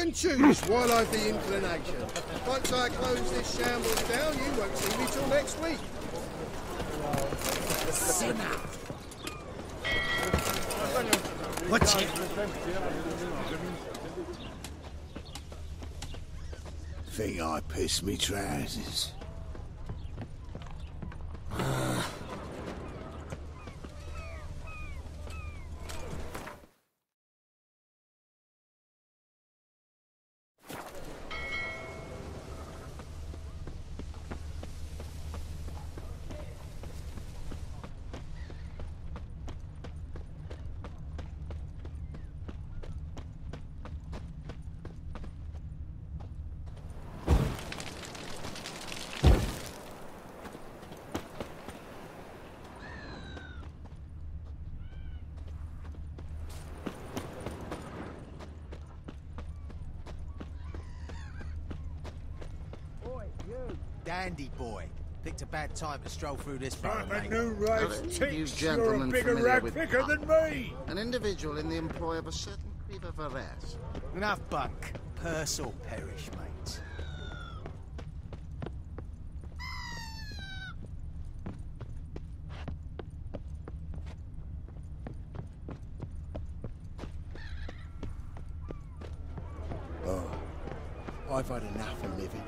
And choose while I've the inclination. Once I close this shambles down, you won't see me till next week. Sinner. Watch it. Think I pissed me trousers. Dandy boy. Picked a bad time to stroll through this borough, I'm a mate. new Are race any of you tinks. You're a bigger familiar rat with picker than me. An individual in the employ of a certain Creeper Varese. Enough bunk. Purse or perish, mate. Oh, I've had enough of living.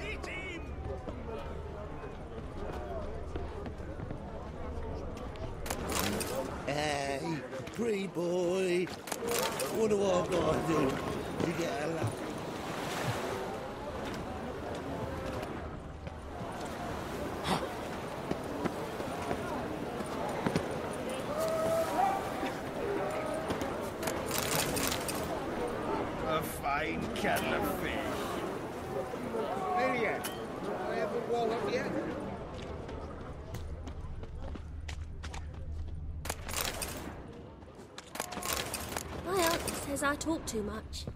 Hey, pretty boy. What do I gotta do to get a laugh? A fine kettle of fish. Miriam, Have yet? My aunt says I talk too much.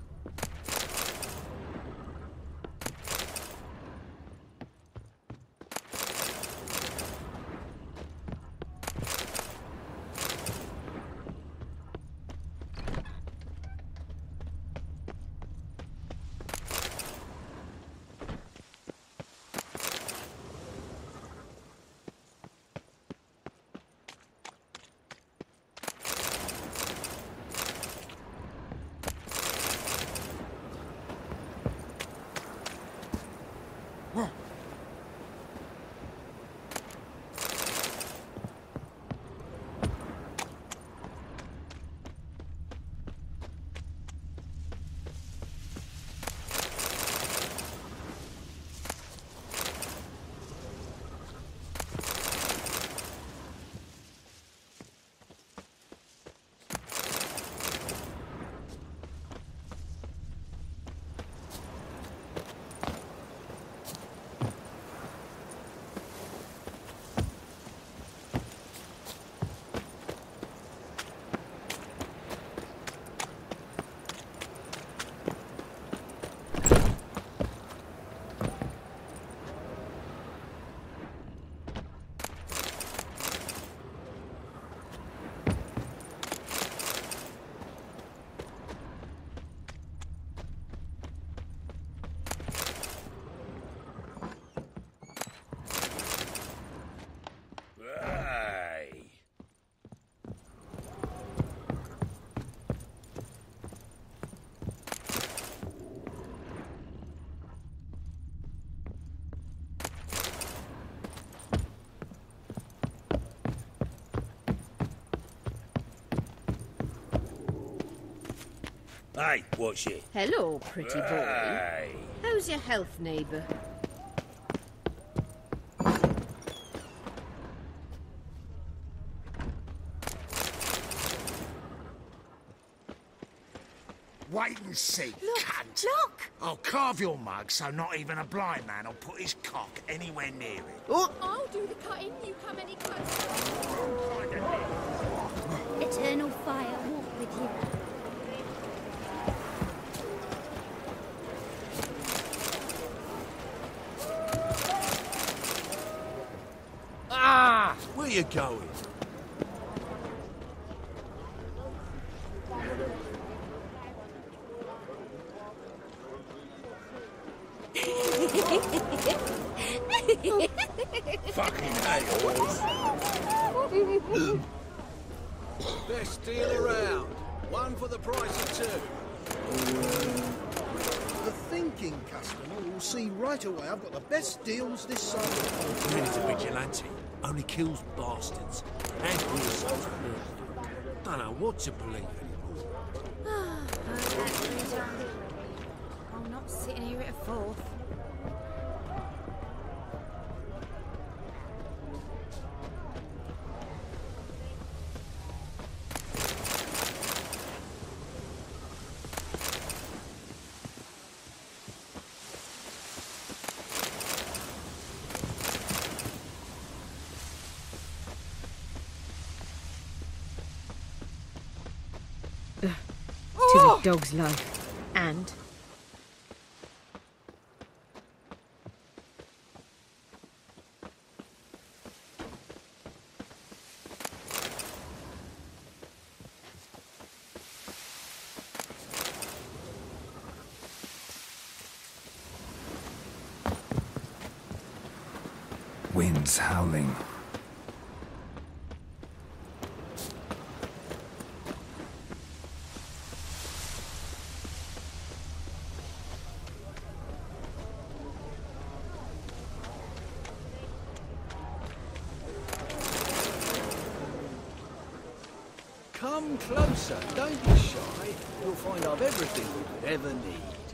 Hey, what's it? Hello, pretty boy. Aye. How's your health, neighbour? Wait and see, Look, cunt. look! I'll carve your mug so not even a blind man will put his cock anywhere near it. Oh. I'll do the cutting, you come any closer. Eternal fire walk with you. You going? Fucking hell. Best deal around. One for the price of two. The thinking customer will see right away I've got the best deals this side of the a vigilante. Only kills bastards. And Don't know what to believe anymore. Oh, reason. I'm not sitting here at a fourth. To a dog's life. And Winds howling. Come closer. Don't be shy. You'll find I've everything you could ever need.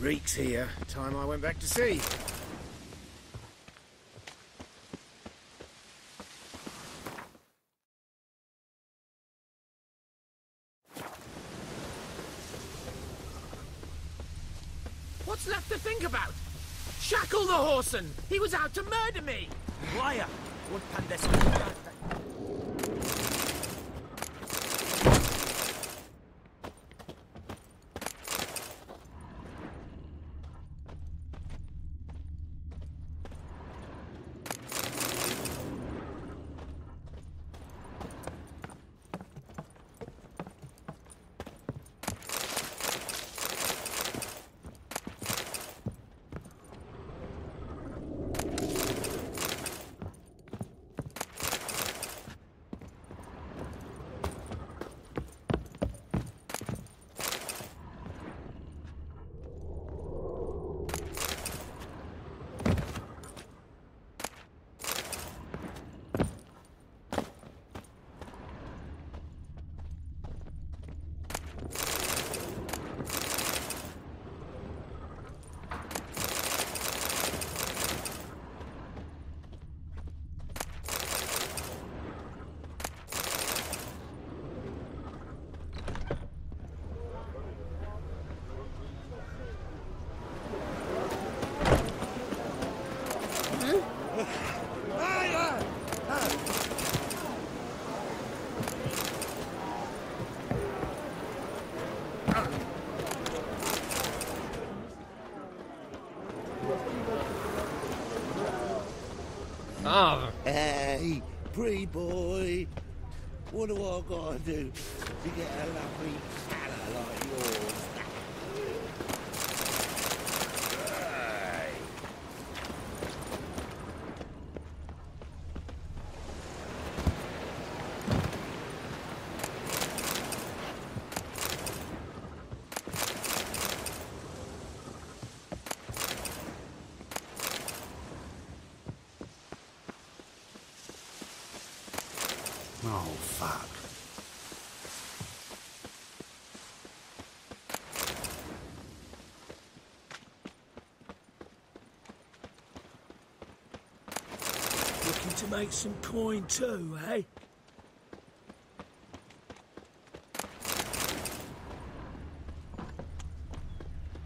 Reek's here. Time I went back to sea. What's left to think about? Shackle the Horson! He was out to murder me! Liar! Ah, Hey, pretty boy. What do I gotta do to get a lovely make some coin too, eh?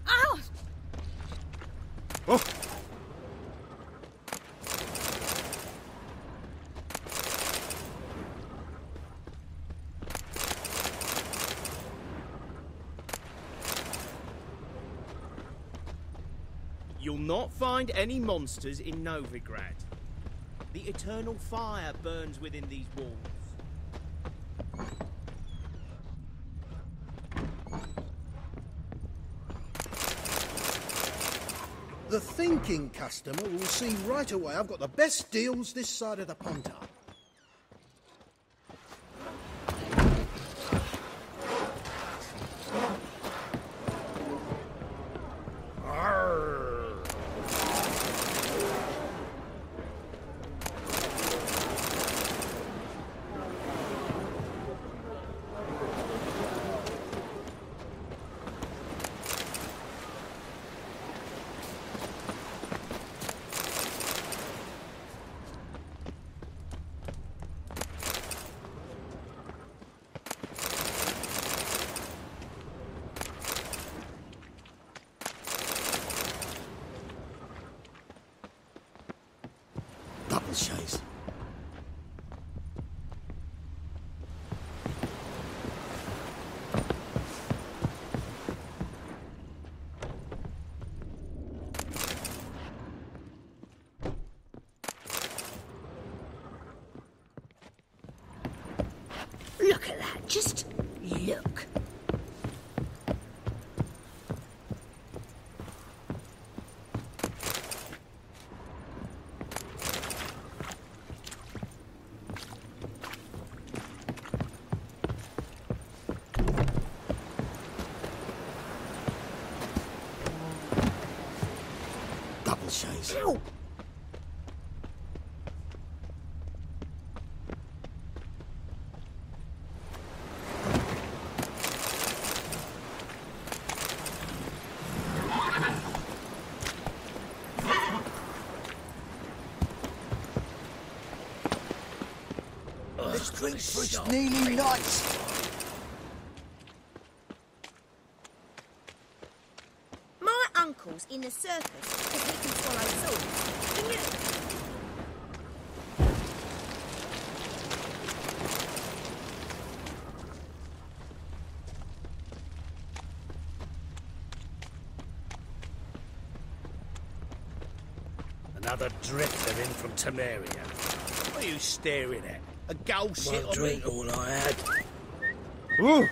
Ow! You'll not find any monsters in Novigrad. The eternal fire burns within these walls. The thinking customer will see right away I've got the best deals this side of the Pontar. Double chase. Look at that. Just look. Double chase. Let's drink for it's shot. nearly night. My uncle's in the circus because he can swallow swords. Can you? Another drifter in from Temeria. What are you staring at? A gold shit One on drink me? all I had. Ooh!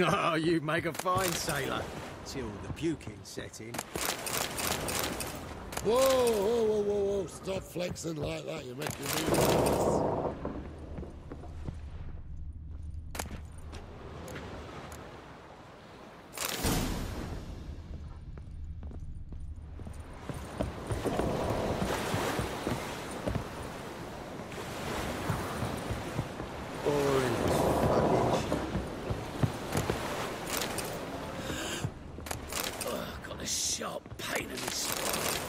Oh, you make a fine sailor. Till the puking set in. Whoa, whoa, whoa, whoa, whoa. Stop flexing like that. You're making me nervous. Got a sharp pain in spine.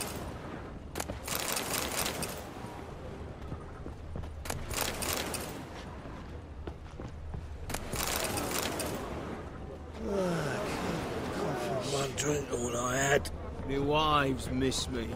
One drink all I had. My wives miss me.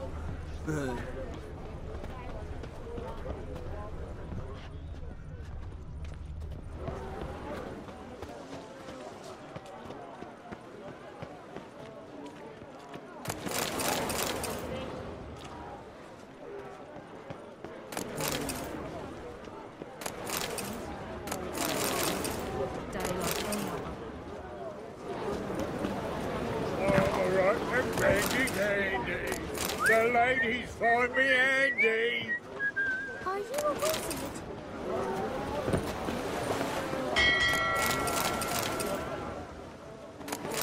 Please find me, Andy. Are you a wizard?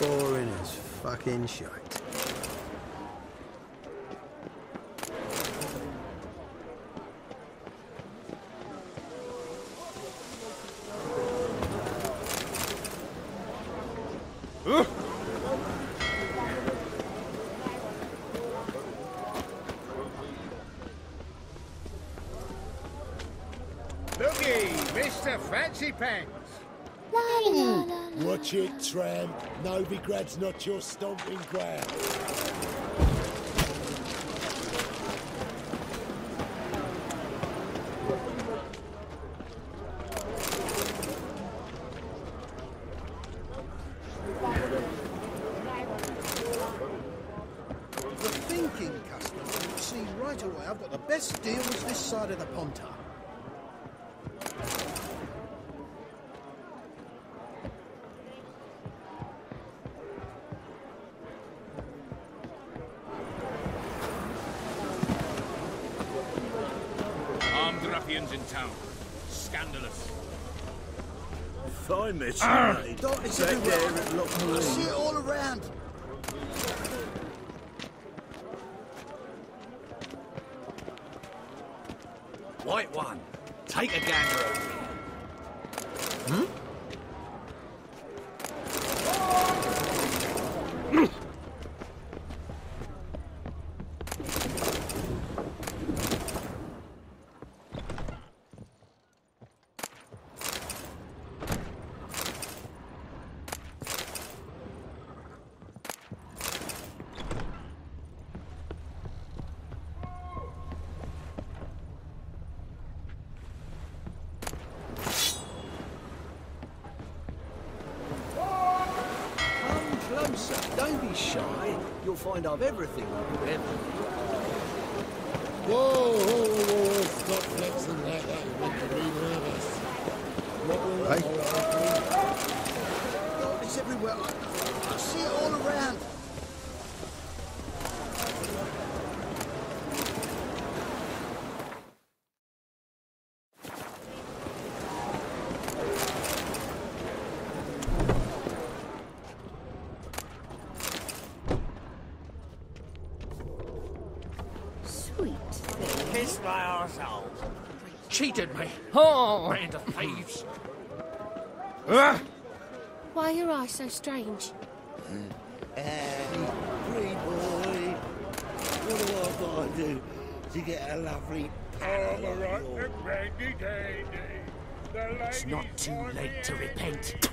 Boring as fucking shite. Ugh! Fancy Pants. Hmm. Watch it, tramp. Novigrad's not your stomping ground. The thinking customer will see right away I've got the best deals this side of the Pontar. Armed ruffians in town. Scandalous. Fine mission, Arr! mate. Don't it's everywhere. there at Loch I see it all around. White one, take a gander over here. Hmm? Come closer. Don't be shy. You'll find I've everything you could ever Whoa, whoa, whoa, stop flexing like that. You make me nervous. What will that Oh, it's everywhere. I see it all around. Thing. Kiss my arsehole. Cheated me. Oh! Band of thieves. Why are your eyes so strange? Uh, Free boy. What do I gotta do to get a lovely pal like yours? It's It's not too late to repent.